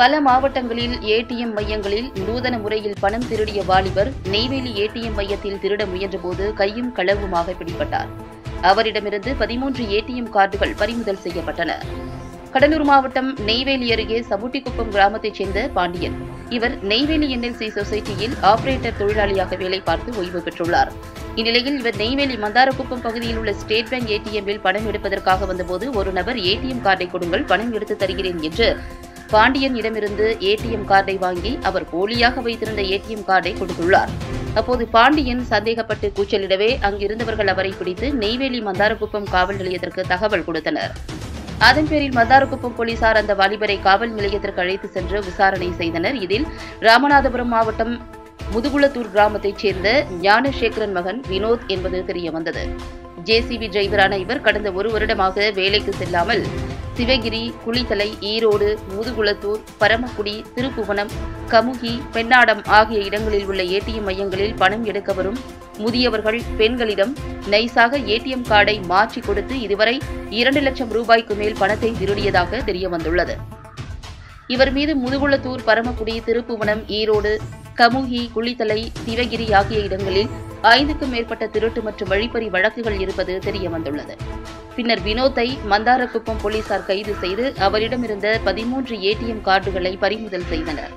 பல மாவட்டங்களில் ஏடிஎம் மையங்களில் நூதன முறையில் பணம் திருடிய வாலிபர் நெய்வேலி ஏடிஎம் மையத்தில் திருட முயன்றபோது கையும் களவுமாக பிடிபட்டார். அவரிடமிருந்து பதிமூன்று ஏடிஎம் கார்டுகள் பறிமுதல் செய்யப்பட்டன. கடலூர் மாவட்டம் நெய்வேலி அருகே சமுட்டிக்குப்பம் கிராமத்தைச் சேர்ந்த பாண்டியன். இவர் நெய்வேலி என்எல்சி சொசைட்டியில் ஆபரேட்டர் தொழிலாளியாக வேலை பார்த்து ஓய்வு பெற்றுள்ளார். இந்நிலையில் இவர் நெய்வேலி மந்தாரக்குப்பம் பகுதியில் உள்ள ஸ்டேட் பேங்க் ஏடிஎம்மில் பணம் எடுப்பதற்காக வந்தபோது ஒரு நபர் ஏடிஎம் கார்டை கொடுங்கள் பணம் எடுத்து தருகிறேன் என்று பாண்டியன் இடமிருந்து ஏடிஎம் கார்டை வாங்கி அவர் போலியாக வைத்திருந்த ஏடிஎம் கார்டை கொடுத்துள்ளார். அப்போது பாண்டியன் சந்தேகப்பட்டு கூச்சலிடவே அங்கிருந்தவர்கள் அவரை பிடித்து நெய்வேலி மந்தாரக்குப்பம் காவல் நிலையத்திற்கு தகவல் கொடுத்தனர். அதன் பேரில் மந்தாரக்குப்பம் போலீசார் அந்த வாலிபரை காவல் நிலையத்திற்கு அழைத்து சென்று விசாரணை செய்தனர். இதில் ராமநாதபுரம் மாவட்டம் முதுகுளத்தூர் கிராமத்தைச் சேர்ந்த ஞானசேகரன் மகன் வினோத் என்பது தெரியவந்தது. ஜேசிபி டிரைவரான இவர் கடந்த ஒரு வருடமாக வேலைக்கு செல்லாமல் சிவகிரி குளித்தலை ஈரோடு முதுகுளத்தூர் பரமக்குடி திருப்புவனம் கமுகி பெண்ணாடம் ஆகிய இடங்களில் உள்ள ஏடிஎம் மையங்களில் பணம் எடுக்க வரும் முதியவர்கள் பெண்களிடம் நைசாக ஏடிஎம் கார்டை மாற்றி கொடுத்து இதுவரை இரண்டு லட்சம் ரூபாய்க்கு மேல் பணத்தை திருடியதாக தெரியவந்துள்ளது. இவர் மீது முதுகுளத்தூர் பரமக்குடி திருப்புவனம் ஈரோடு கமுகி குளித்தலை சிவகிரி ஆகிய இடங்களில் ஐந்துக்கும் மேற்பட்ட திருட்டு மற்றும் வழிப்பறி வழக்குகள் இருப்பது தெரியவந்துள்ளது. பின்னர் வினோத்தை மந்தாரக்குப்பம் போலீசார் கைது செய்து அவரிடமிருந்த பதிமூன்று ஏடிஎம் கார்டுகளை பறிமுதல் செய்தனர்.